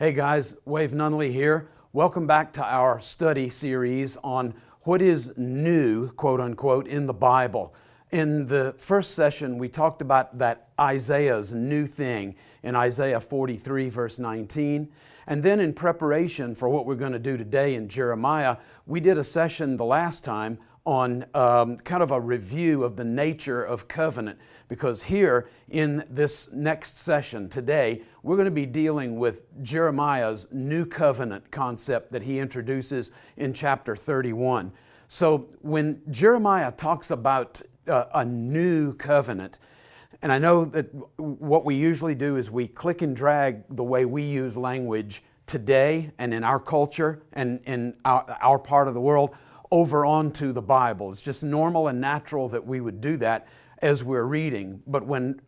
Hey guys, Wave Nunnally here. Welcome back to our study series on what is new, quote unquote, in the Bible. In the first session, we talked about that Isaiah's new thing in Isaiah 43, verse 19. And then, in preparation for what we're going to do today in Jeremiah, we did a session the last time on um, kind of a review of the nature of covenant. Because here in this next session today, we're going to be dealing with Jeremiah's new covenant concept that he introduces in chapter 31. So when Jeremiah talks about uh, a new covenant, and I know that what we usually do is we click and drag the way we use language today and in our culture and in our, our part of the world over onto the Bible. It's just normal and natural that we would do that as we're reading. But when,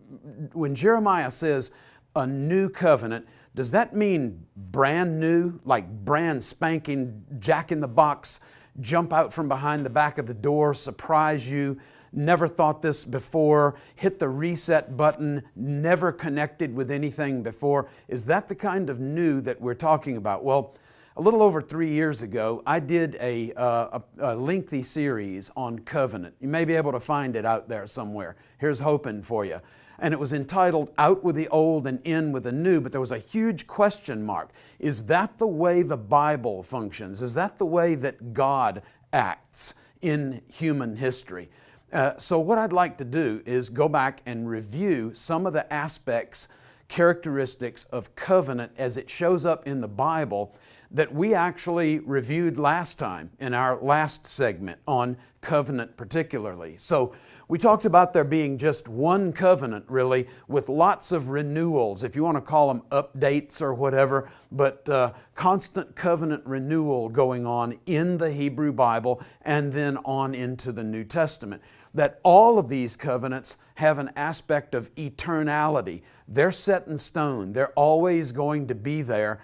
when Jeremiah says a new covenant, does that mean brand new, like brand spanking, jack in the box, jump out from behind the back of the door, surprise you, never thought this before, hit the reset button, never connected with anything before? Is that the kind of new that we're talking about? Well, a little over three years ago, I did a, uh, a, a, lengthy series on covenant. You may be able to find it out there somewhere. Here's hoping for you. And it was entitled Out with the Old and In with the New, but there was a huge question mark. Is that the way the Bible functions? Is that the way that God acts in human history? Uh, so, what I'd like to do is go back and review some of the aspects, characteristics of covenant as it shows up in the Bible that we actually reviewed last time in our last segment on covenant, particularly. So, we talked about there being just one covenant, really, with lots of renewals, if you want to call them updates or whatever, but uh, constant covenant renewal going on in the Hebrew Bible and then on into the New Testament. That all of these covenants have an aspect of eternality. They're set in stone, they're always going to be there.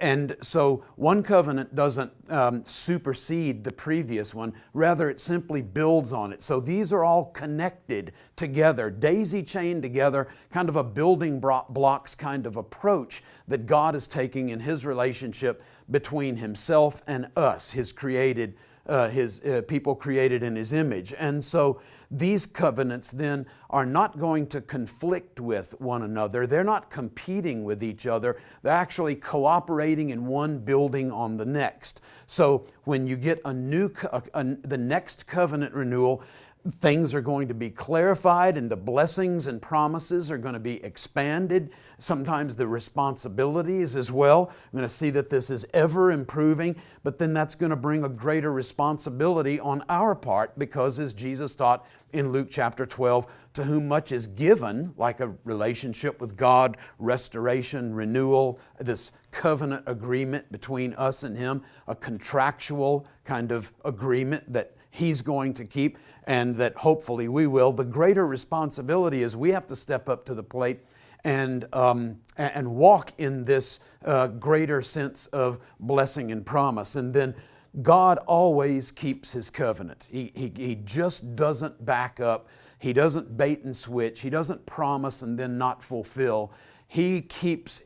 And so one covenant doesn't um, supersede the previous one, rather, it simply builds on it. So these are all connected together, daisy chained together, kind of a building blocks kind of approach that God is taking in His relationship between Himself and us, His created, uh, His uh, people created in His image. And so these covenants then are not going to conflict with one another. They're not competing with each other. They're actually cooperating in one building on the next. So when you get a new, a, a, the next covenant renewal, things are going to be clarified and the blessings and promises are going to be expanded. Sometimes the responsibilities as well. I'm going to see that this is ever improving, but then that's going to bring a greater responsibility on our part because, as Jesus taught in Luke chapter 12, to whom much is given, like a relationship with God, restoration, renewal, this covenant agreement between us and Him, a contractual kind of agreement that He's going to keep and that hopefully we will. The greater responsibility is we have to step up to the plate and, um, and walk in this uh, greater sense of blessing and promise. And then God always keeps His covenant. He, he, he just doesn't back up, He doesn't bait and switch, He doesn't promise and then not fulfill. He keeps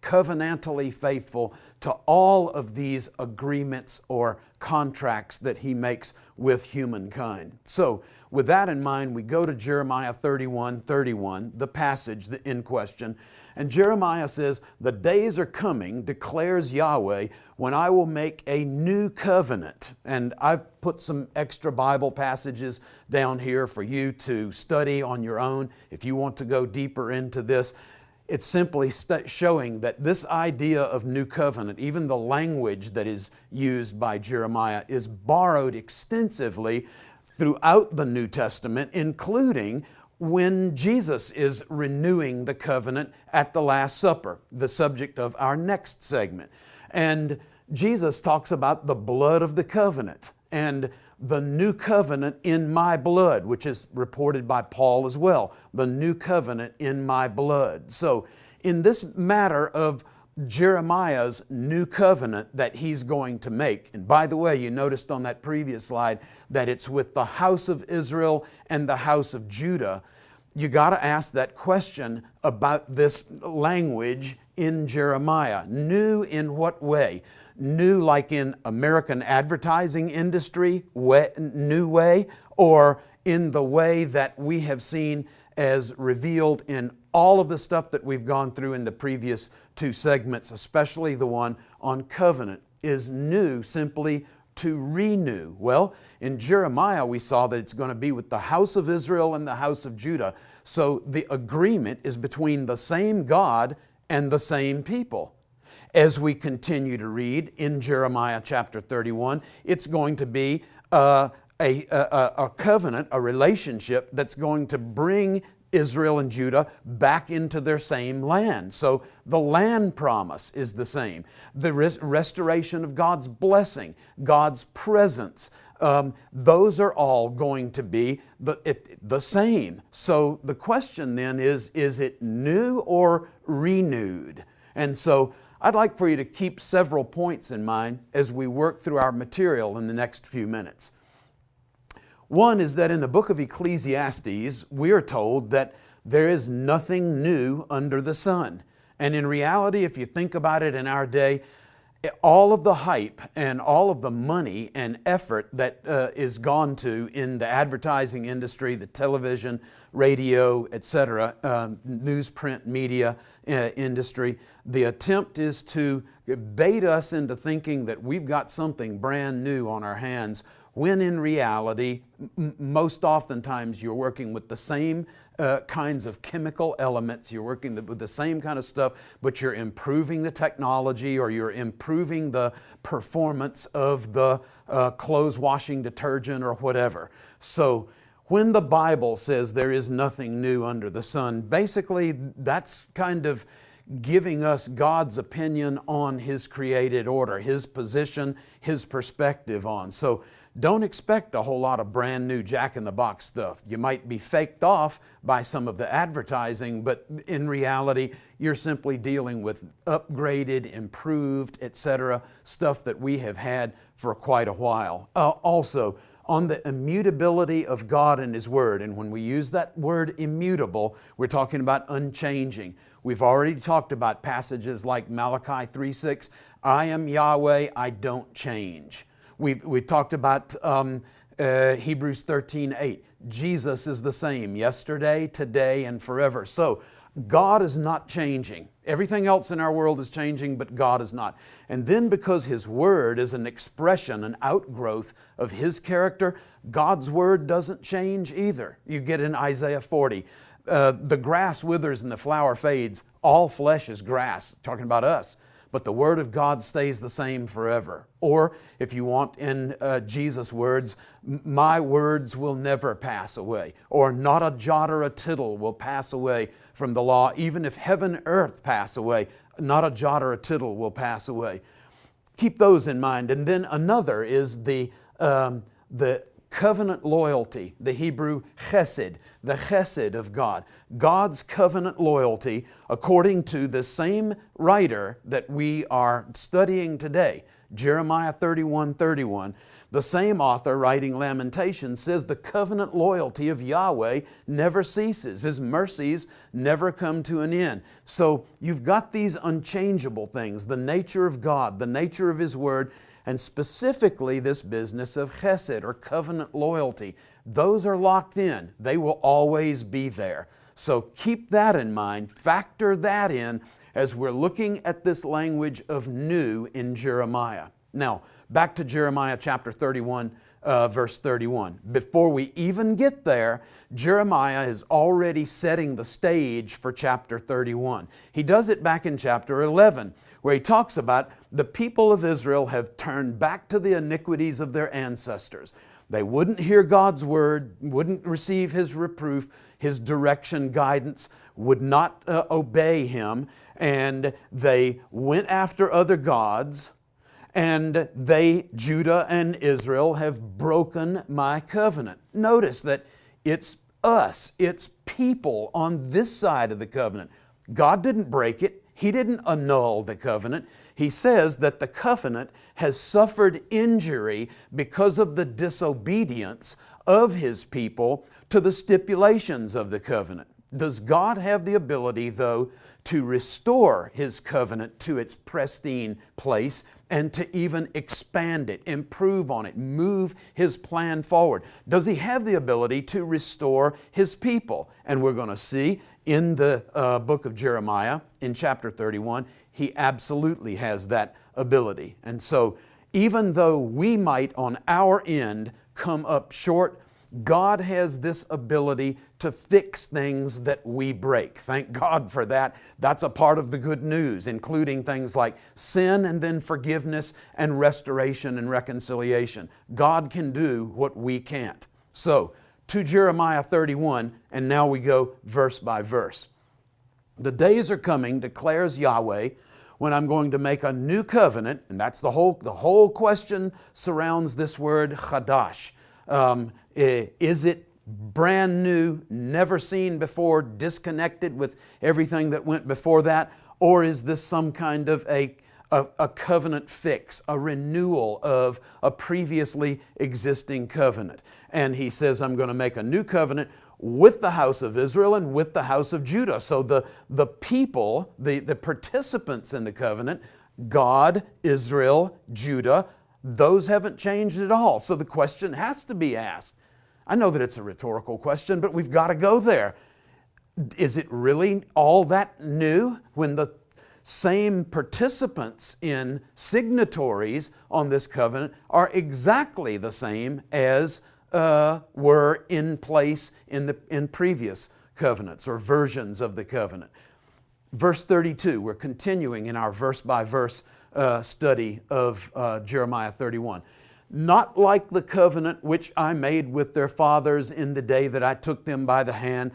covenantally faithful to all of these agreements or contracts that he makes with humankind. So, with that in mind, we go to Jeremiah 31 31, the passage in question. And Jeremiah says, The days are coming, declares Yahweh, when I will make a new covenant. And I've put some extra Bible passages down here for you to study on your own if you want to go deeper into this. It's simply showing that this idea of new covenant, even the language that is used by Jeremiah, is borrowed extensively throughout the New Testament, including when Jesus is renewing the covenant at the Last Supper, the subject of our next segment. And Jesus talks about the blood of the covenant. And the new covenant in my blood, which is reported by Paul as well. The new covenant in my blood. So, in this matter of Jeremiah's new covenant that he's going to make. And by the way, you noticed on that previous slide that it's with the house of Israel and the house of Judah. You got to ask that question about this language in Jeremiah. New in what way? New like in American advertising industry, way, new way, or in the way that we have seen as revealed in all of the stuff that we've gone through in the previous two segments, especially the one on covenant, is new simply to renew. Well, in Jeremiah, we saw that it's going to be with the house of Israel and the house of Judah. So the agreement is between the same God and the same people. As we continue to read in Jeremiah chapter 31, it's going to be uh, a, a, a covenant, a relationship that's going to bring Israel and Judah back into their same land. So the land promise is the same. The res- restoration of God's blessing, God's presence, um, those are all going to be the, it, the same. So the question then is is it new or renewed? And so I'd like for you to keep several points in mind as we work through our material in the next few minutes. One is that in the book of Ecclesiastes, we are told that there is nothing new under the sun. And in reality, if you think about it in our day, all of the hype and all of the money and effort that uh, is gone to in the advertising industry, the television, radio, etc., uh, newsprint media uh, industry, the attempt is to bait us into thinking that we've got something brand new on our hands when in reality, most oftentimes you're working with the same uh, kinds of chemical elements, you're working the, with the same kind of stuff, but you're improving the technology or you're improving the performance of the uh, clothes washing detergent or whatever. So, when the Bible says there is nothing new under the sun, basically that's kind of giving us God's opinion on His created order, His position, His perspective on. So don't expect a whole lot of brand new jack in the box stuff. You might be faked off by some of the advertising, but in reality, you're simply dealing with upgraded, improved, etc., stuff that we have had for quite a while. Uh, also, on the immutability of God and His Word. And when we use that word immutable, we're talking about unchanging. We've already talked about passages like Malachi 3:6, I am Yahweh, I don't change. We've, we talked about um, uh, Hebrews 13 8. Jesus is the same yesterday, today, and forever. So, God is not changing. Everything else in our world is changing, but God is not. And then, because His Word is an expression, an outgrowth of His character, God's Word doesn't change either. You get in Isaiah 40. Uh, the grass withers and the flower fades. All flesh is grass, talking about us but the Word of God stays the same forever. Or, if you want in uh, Jesus' words, my words will never pass away, or not a jot or a tittle will pass away from the law. Even if heaven earth pass away, not a jot or a tittle will pass away. Keep those in mind. And then another is the, um, the covenant loyalty, the Hebrew chesed, the chesed of God. God's covenant loyalty, according to the same writer that we are studying today, Jeremiah 31 31. The same author writing Lamentations says the covenant loyalty of Yahweh never ceases. His mercies never come to an end. So you've got these unchangeable things the nature of God, the nature of His Word, and specifically this business of chesed or covenant loyalty. Those are locked in, they will always be there. So keep that in mind, factor that in as we're looking at this language of new in Jeremiah. Now, back to Jeremiah chapter 31. Uh, verse 31. Before we even get there, Jeremiah is already setting the stage for chapter 31. He does it back in chapter 11 where he talks about the people of Israel have turned back to the iniquities of their ancestors. They wouldn't hear God's word, wouldn't receive his reproof, his direction, guidance, would not uh, obey him, and they went after other gods. And they, Judah and Israel, have broken my covenant. Notice that it's us, it's people on this side of the covenant. God didn't break it, he didn't annul the covenant. He says that the covenant has suffered injury because of the disobedience of His people to the stipulations of the covenant. Does God have the ability, though, to restore His covenant to its pristine place and to even expand it, improve on it, move His plan forward? Does He have the ability to restore His people? And we're going to see in the uh, book of Jeremiah, in chapter 31, He absolutely has that ability. And so, even though we might on our end come up short, God has this ability to fix things that we break. Thank God for that. That's a part of the good news, including things like sin and then forgiveness and restoration and reconciliation. God can do what we can't. So, to Jeremiah 31, and now we go verse by verse. The days are coming, declares Yahweh, when I'm going to make a new covenant, and that's the whole, the whole question surrounds this word chadash. Um, is it brand new, never seen before, disconnected with everything that went before that? Or is this some kind of a, a, a, covenant fix, a renewal of a previously existing covenant? And he says, I'm going to make a new covenant with the house of Israel and with the house of Judah. So the, the people, the, the participants in the covenant, God, Israel, Judah, those haven't changed at all. So the question has to be asked. I know that it's a rhetorical question, but we've got to go there. Is it really all that new when the same participants in signatories on this covenant are exactly the same as uh, were in place in, the, in previous covenants or versions of the covenant? Verse 32, we're continuing in our verse by verse uh, study of uh, Jeremiah 31. Not like the covenant which I made with their fathers in the day that I took them by the hand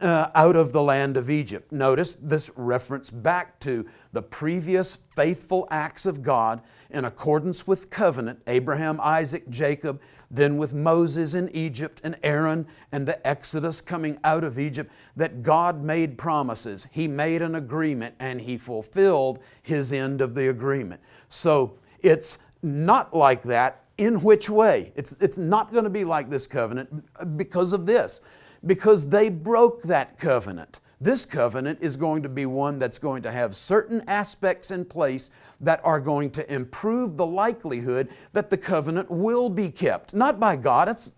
uh, out of the land of Egypt. Notice this reference back to the previous faithful acts of God in accordance with covenant Abraham, Isaac, Jacob, then with Moses in Egypt and Aaron and the Exodus coming out of Egypt, that God made promises. He made an agreement and He fulfilled His end of the agreement. So it's not like that. In which way? It's, it's not going to be like this covenant because of this, because they broke that covenant. This covenant is going to be one that's going to have certain aspects in place that are going to improve the likelihood that the covenant will be kept. Not by God, that's,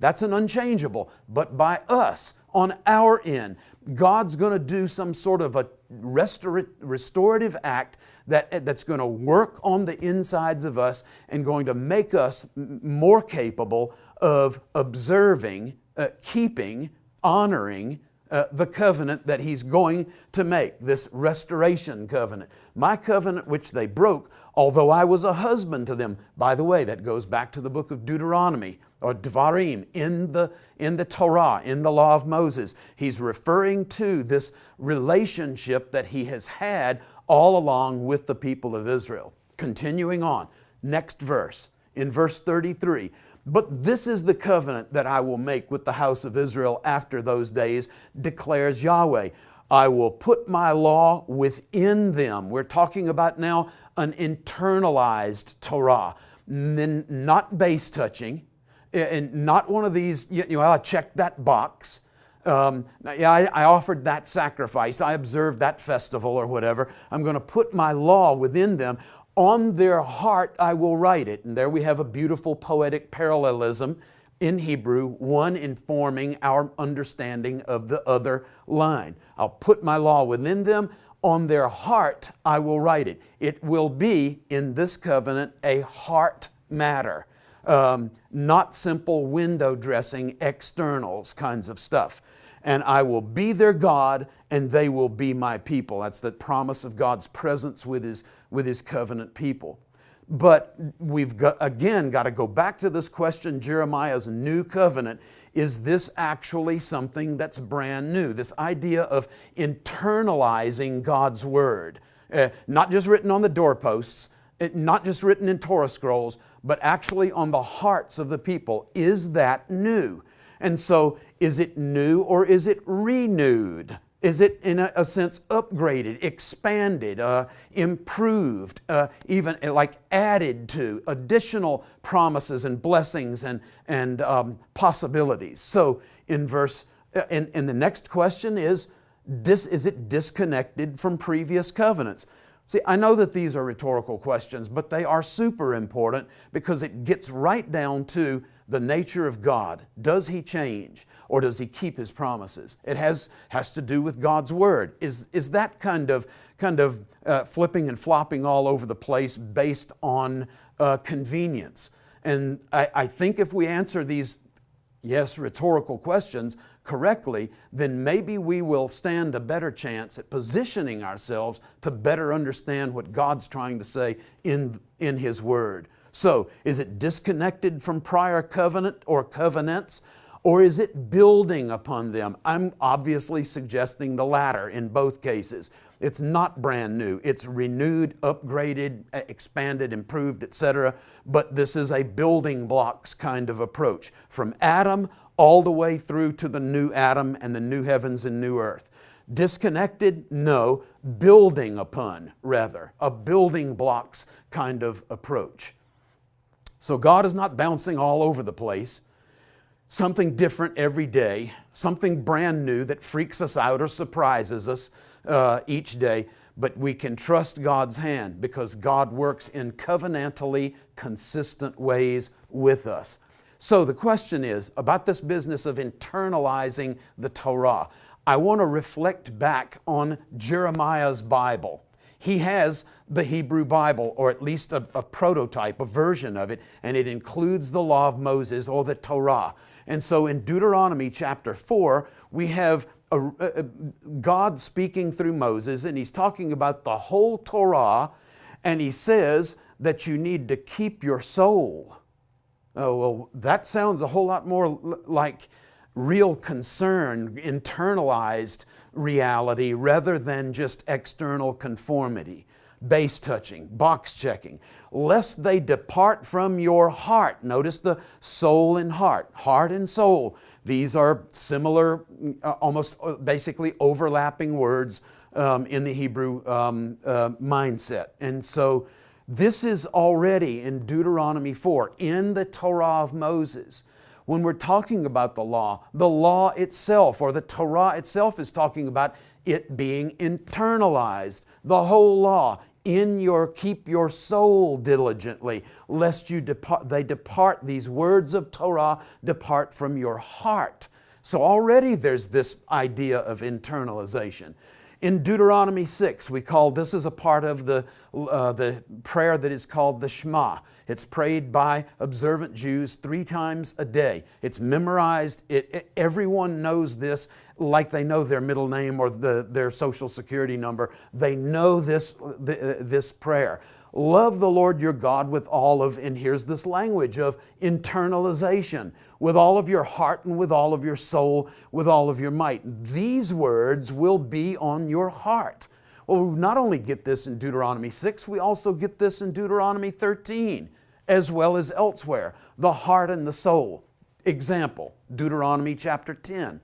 that's an unchangeable, but by us on our end. God's going to do some sort of a restorative act that, that's going to work on the insides of us and going to make us more capable of observing, uh, keeping, honoring, uh, the covenant that he's going to make, this restoration covenant. My covenant which they broke, although I was a husband to them. By the way, that goes back to the book of Deuteronomy or Devarim in the, in the Torah, in the law of Moses. He's referring to this relationship that he has had all along with the people of Israel. Continuing on, next verse, in verse 33 but this is the covenant that I will make with the house of Israel after those days, declares Yahweh. I will put my law within them. We're talking about now an internalized Torah, not base touching, and not one of these, you know, I checked that box. Um, yeah, I, I, offered that sacrifice. I observed that festival or whatever. I'm going to put my law within them. On their heart I will write it. And there we have a beautiful poetic parallelism in Hebrew, one informing our understanding of the other line. I'll put my law within them. On their heart I will write it. It will be, in this covenant, a heart matter, um, not simple window dressing externals kinds of stuff. And I will be their God, and they will be my people. That's the promise of God's presence with His with his covenant people. But we've got, again got to go back to this question Jeremiah's new covenant. Is this actually something that's brand new? This idea of internalizing God's word, uh, not just written on the doorposts, it, not just written in Torah scrolls, but actually on the hearts of the people. Is that new? And so, is it new or is it renewed? Is it, in a, a sense, upgraded, expanded, uh, improved, uh, even uh, like added to additional promises and blessings and, and um, possibilities? So, in verse, uh, in, in the next question is dis, is it disconnected from previous covenants? See, I know that these are rhetorical questions, but they are super important because it gets right down to the nature of God. Does He change or does He keep His promises? It has, has to do with God's Word. Is, is that kind of, kind of uh, flipping and flopping all over the place based on uh, convenience? And I, I think if we answer these, yes, rhetorical questions correctly, then maybe we will stand a better chance at positioning ourselves to better understand what God's trying to say in, in His Word. So, is it disconnected from prior covenant or covenants? Or is it building upon them? I'm obviously suggesting the latter in both cases. It's not brand new. It's renewed, upgraded, expanded, improved, etc. But this is a building blocks kind of approach from Adam all the way through to the new Adam and the new heavens and new earth. Disconnected? No. Building upon, rather, a building blocks kind of approach. So God is not bouncing all over the place. Something different every day, something brand new that freaks us out or surprises us uh, each day. But we can trust God's hand because God works in covenantally consistent ways with us. So the question is about this business of internalizing the Torah. I want to reflect back on Jeremiah's Bible. He has the Hebrew Bible, or at least a, a, prototype, a version of it, and it includes the law of Moses or the Torah. And so in Deuteronomy chapter 4, we have a, a, God speaking through Moses, and he's talking about the whole Torah, and he says that you need to keep your soul. Oh, well, that sounds a whole lot more like real concern, internalized reality rather than just external conformity, base touching, box checking, lest they depart from your heart. Notice the soul and heart, heart and soul. These are similar, uh, almost uh, basically overlapping words um, in the Hebrew um, uh, mindset. And so this is already in Deuteronomy 4, in the Torah of Moses when we're talking about the law, the law itself or the Torah itself is talking about it being internalized. The whole law in your keep your soul diligently, lest you depart they depart, these words of Torah depart from your heart. So already there's this idea of internalization. In Deuteronomy 6, we call this is a part of the, uh, the prayer that is called the Shema. It's prayed by observant Jews three times a day. It's memorized. It, it, everyone knows this like they know their middle name or the, their social security number. They know this, uh, this prayer. Love the Lord your God with all of, and here's this language of internalization, with all of your heart and with all of your soul, with all of your might. These words will be on your heart. Well, we not only get this in Deuteronomy 6, we also get this in Deuteronomy 13, as well as elsewhere. The heart and the soul. Example, Deuteronomy chapter 10.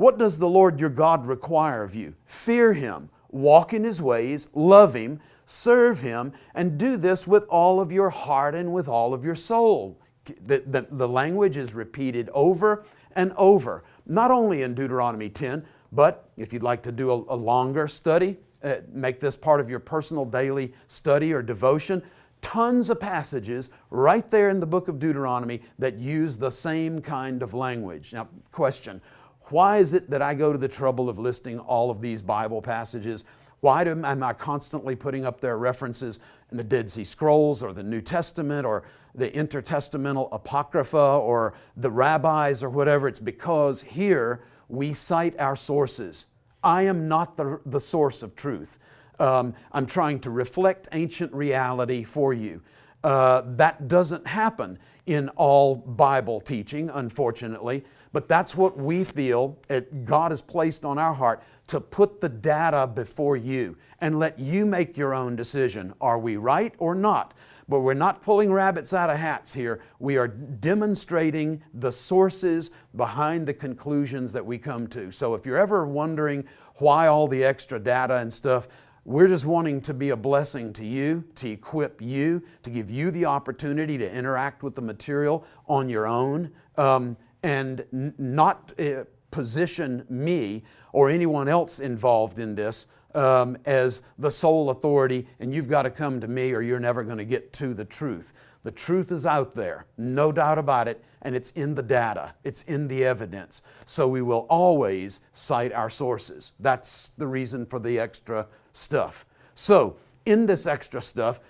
What does the Lord your God require of you? Fear Him, walk in His ways, love Him, serve Him, and do this with all of your heart and with all of your soul. The, the, the, language is repeated over and over, not only in Deuteronomy 10, but if you'd like to do a, a longer study, uh, make this part of your personal daily study or devotion, tons of passages right there in the book of Deuteronomy that use the same kind of language. Now, question why is it that I go to the trouble of listing all of these Bible passages? Why do, am I constantly putting up their references in the Dead Sea Scrolls or the New Testament or the intertestamental Apocrypha or the rabbis or whatever? It's because here we cite our sources. I am not the, the source of truth. Um, I'm trying to reflect ancient reality for you. Uh, that doesn't happen in all Bible teaching, unfortunately, but that's what we feel God has placed on our heart to put the data before you and let you make your own decision. Are we right or not? But we're not pulling rabbits out of hats here. We are demonstrating the sources behind the conclusions that we come to. So if you're ever wondering why all the extra data and stuff, we're just wanting to be a blessing to you, to equip you, to give you the opportunity to interact with the material on your own, um, and not. Uh, position me or anyone else involved in this um, as the sole authority, and you've got to come to me or you're never going to get to the truth. The truth is out there, no doubt about it, and it's in the data, it's in the evidence. So we will always cite our sources. That's the reason for the extra stuff. So, in this extra stuff,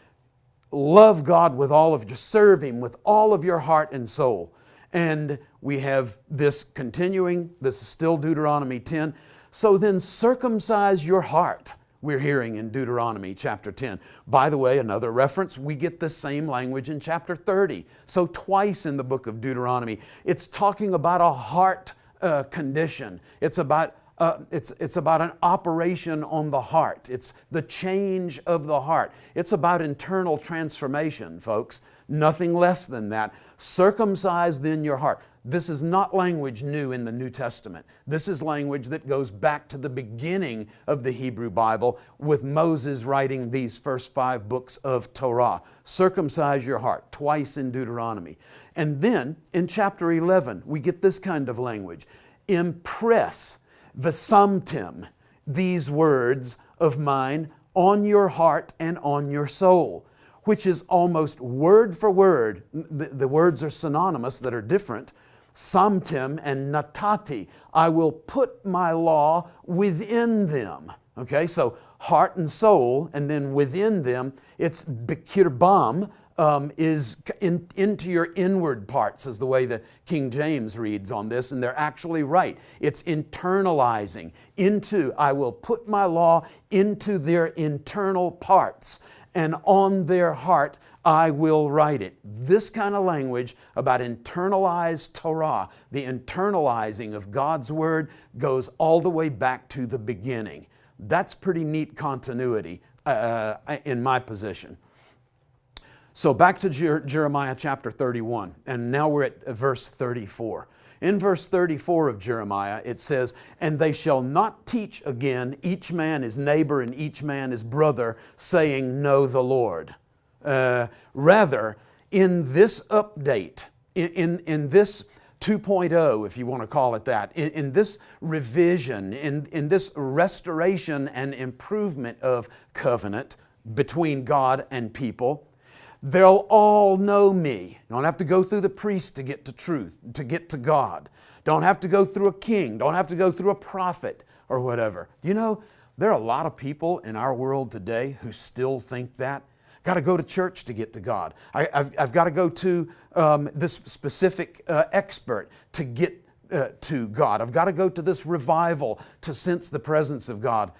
love God with all of your, serve Him with all of your heart and soul. And we have this continuing, this is still Deuteronomy 10. So then circumcise your heart, we're hearing in Deuteronomy chapter 10. By the way, another reference, we get the same language in chapter 30. So twice in the book of Deuteronomy, it's talking about a heart uh, condition. It's about uh, it's, it's about an operation on the heart. It's the change of the heart. It's about internal transformation, folks. Nothing less than that. Circumcise then your heart. This is not language new in the New Testament. This is language that goes back to the beginning of the Hebrew Bible with Moses writing these first five books of Torah. Circumcise your heart, twice in Deuteronomy. And then in chapter 11, we get this kind of language impress Vasamtim, these words of mine, on your heart and on your soul, which is almost word for word. The, the words are synonymous that are different. Samtim and Natati, I will put my law within them. Okay, so heart and soul, and then within them, it's Bikirbam, um, is in, into your inward parts, is the way the King James reads on this, and they're actually right. It's internalizing into, I will put my law into their internal parts, and on their heart I will write it. This kind of language about internalized Torah, the internalizing of God's Word, goes all the way back to the beginning. That's pretty neat continuity uh, in my position. So back to Jer- Jeremiah chapter 31, and now we're at verse 34. In verse 34 of Jeremiah, it says, And they shall not teach again each man his neighbor and each man his brother, saying, Know the Lord. Uh, rather, in this update, in, in, in this 2.0, if you want to call it that, in, in, this revision, in, in this restoration and improvement of covenant between God and people, They'll all know me. Don't have to go through the priest to get to truth, to get to God. Don't have to go through a king. Don't have to go through a prophet or whatever. You know, there are a lot of people in our world today who still think that. Got to go to church to get to God. I, have got to go to um, this specific uh, expert to get uh, to God. I've got to go to this revival to sense the presence of God.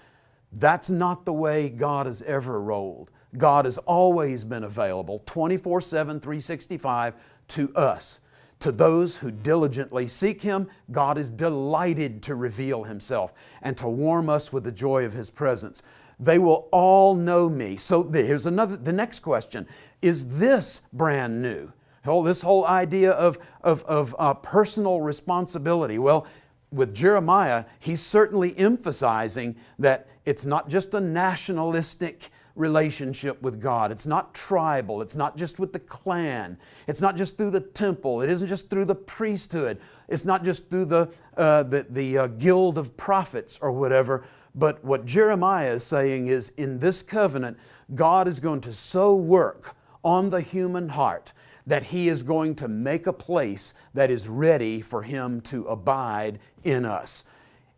That's not the way God has ever rolled. God has always been available 24 7, 365 to us. To those who diligently seek Him, God is delighted to reveal Himself and to warm us with the joy of His presence. They will all know me. So here's another, the next question Is this brand new? Oh, this whole idea of, of, of uh, personal responsibility. Well, with Jeremiah, he's certainly emphasizing that it's not just a nationalistic relationship with God. It's not tribal. It's not just with the clan. It's not just through the temple. It isn't just through the priesthood. It's not just through the, uh, the, the uh, guild of prophets or whatever. But what Jeremiah is saying is in this covenant, God is going to so work on the human heart that He is going to make a place that is ready for Him to abide in us.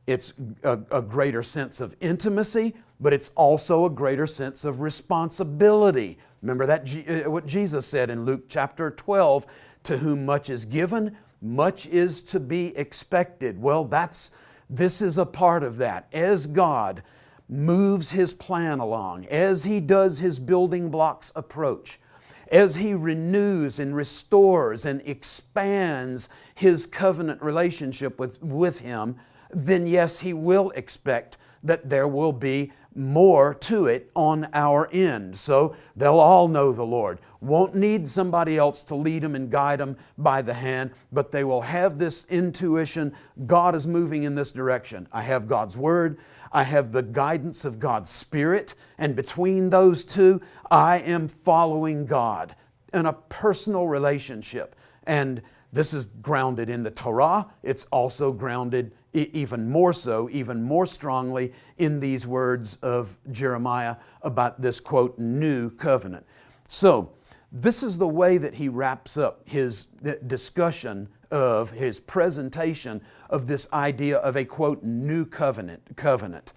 It's a, a greater sense of intimacy, but it's also a greater sense of responsibility. Remember that uh, what Jesus said in Luke chapter 12, to whom much is given, much is to be expected. Well, that's this is a part of that. As God moves his plan along, as he does his building blocks approach, as he renews and restores and expands his covenant relationship with, with him, then yes, he will expect that there will be more to it on our end. So they'll all know the Lord. Won't need somebody else to lead them and guide them by the hand, but they will have this intuition God is moving in this direction. I have God's Word, I have the guidance of God's Spirit, and between those two, I am following God in a personal relationship. And this is grounded in the Torah, it's also grounded even more so, even more strongly in these words of Jeremiah about this quote, new covenant. So, this is the way that he wraps up his discussion of his presentation of this idea of a quote, new covenant. covenant.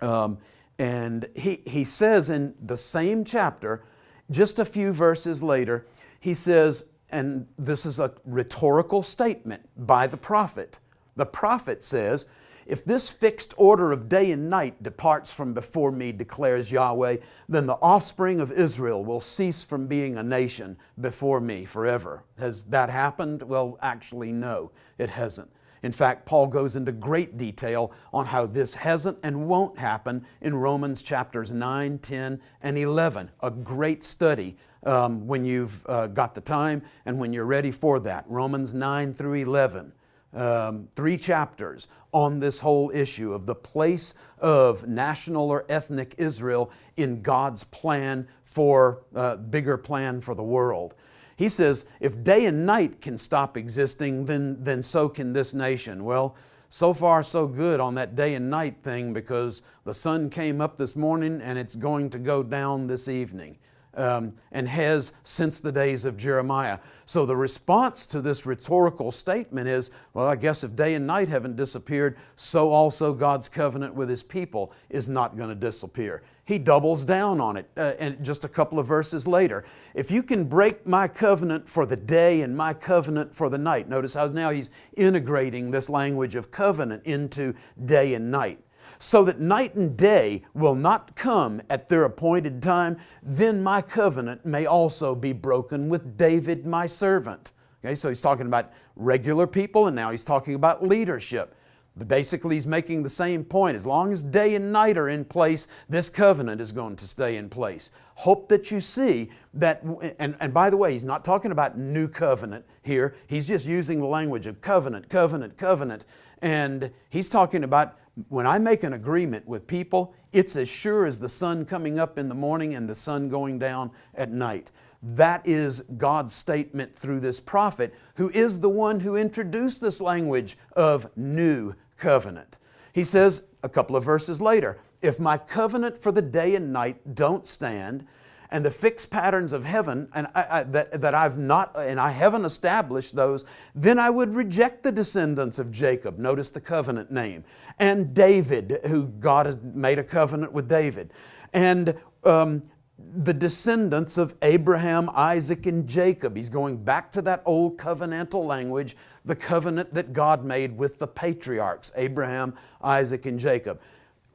Um, and he, he says in the same chapter, just a few verses later, he says, and this is a rhetorical statement by the prophet. The prophet says, If this fixed order of day and night departs from before me, declares Yahweh, then the offspring of Israel will cease from being a nation before me forever. Has that happened? Well, actually, no, it hasn't. In fact, Paul goes into great detail on how this hasn't and won't happen in Romans chapters 9, 10, and 11. A great study um, when you've uh, got the time and when you're ready for that. Romans 9 through 11. Um, three chapters on this whole issue of the place of national or ethnic Israel in God's plan for uh, bigger plan for the world. He says, if day and night can stop existing, then, then so can this nation. Well, so far so good on that day and night thing because the sun came up this morning and it's going to go down this evening. Um, and has since the days of Jeremiah. So the response to this rhetorical statement is well, I guess if day and night haven't disappeared, so also God's covenant with His people is not going to disappear he doubles down on it uh, and just a couple of verses later. If you can break my covenant for the day and my covenant for the night, notice how now he's integrating this language of covenant into day and night. So that night and day will not come at their appointed time, then my covenant may also be broken with David my servant. Okay, so he's talking about regular people and now he's talking about leadership. But basically, he's making the same point. As long as day and night are in place, this covenant is going to stay in place. Hope that you see that, and, and by the way, he's not talking about new covenant here. He's just using the language of covenant, covenant, covenant. And he's talking about when I make an agreement with people, it's as sure as the sun coming up in the morning and the sun going down at night. That is God's statement through this prophet, who is the one who introduced this language of new covenant. He says a couple of verses later, if my covenant for the day and night don't stand, and the fixed patterns of heaven and I, I, that, that I've not and I haven't established those, then I would reject the descendants of Jacob. Notice the covenant name. And David, who God has made a covenant with David. And um, the descendants of Abraham, Isaac, and Jacob. He's going back to that old covenantal language, the covenant that God made with the patriarchs, Abraham, Isaac, and Jacob.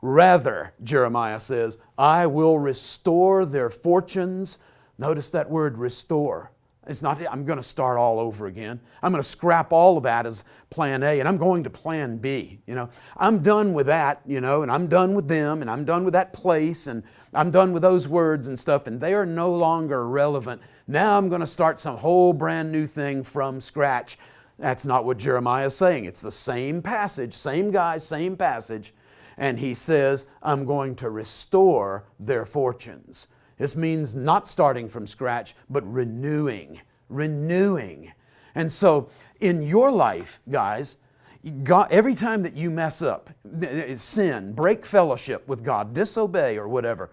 Rather, Jeremiah says, I will restore their fortunes. Notice that word restore. It's not, I'm going to start all over again. I'm going to scrap all of that as plan A and I'm going to plan B. You know, I'm done with that, you know, and I'm done with them and I'm done with that place and I'm done with those words and stuff and they are no longer relevant. Now I'm going to start some whole brand new thing from scratch. That's not what Jeremiah is saying. It's the same passage, same guy, same passage. And he says, I'm going to restore their fortunes. This means not starting from scratch, but renewing, renewing. And so in your life, guys, God, every time that you mess up, sin, break fellowship with God, disobey or whatever,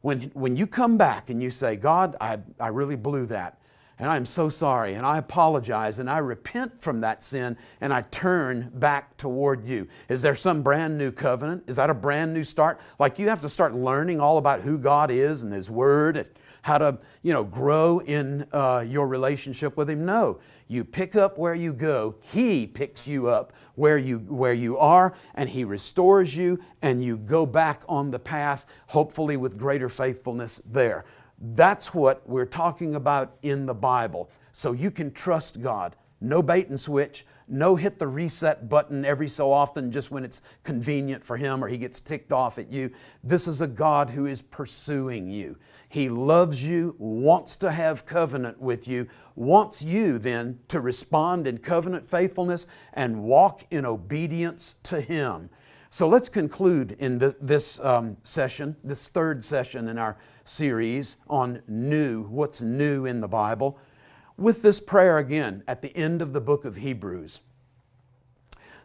when, when you come back and you say, God, I, I really blew that, and I'm so sorry, and I apologize, and I repent from that sin, and I turn back toward you. Is there some brand new covenant? Is that a brand new start? Like you have to start learning all about who God is and His Word, and how to, you know, grow in uh, your relationship with Him? No. You pick up where you go. He picks you up where you, where you are, and He restores you, and you go back on the path, hopefully with greater faithfulness there. That's what we're talking about in the Bible. So you can trust God. No bait and switch, no hit the reset button every so often just when it's convenient for Him or He gets ticked off at you. This is a God who is pursuing you. He loves you, wants to have covenant with you, wants you then to respond in covenant faithfulness and walk in obedience to Him. So let's conclude in the, this um, session, this third session in our series on new, what's new in the Bible, with this prayer again at the end of the book of Hebrews.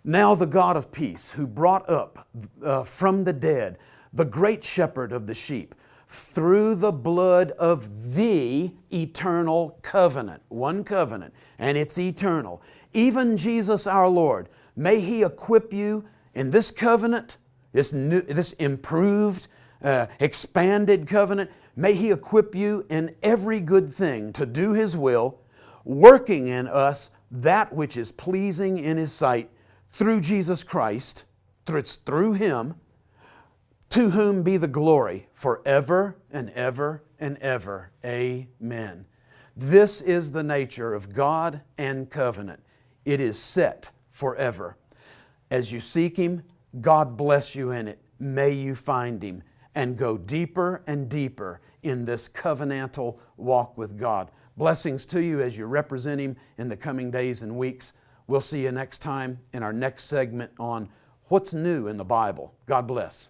Now the God of peace, who brought up uh, from the dead the great shepherd of the sheep, through the blood of the eternal covenant, one covenant, and it's eternal. Even Jesus our Lord, may He equip you in this covenant, this, new, this improved, uh, expanded covenant. May He equip you in every good thing to do His will, working in us that which is pleasing in His sight through Jesus Christ. It's through Him to whom be the glory forever and ever and ever. Amen. This is the nature of God and covenant. It is set forever. As you seek Him, God bless you in it. May you find Him and go deeper and deeper in this covenantal walk with God. Blessings to you as you represent Him in the coming days and weeks. We'll see you next time in our next segment on what's new in the Bible. God bless.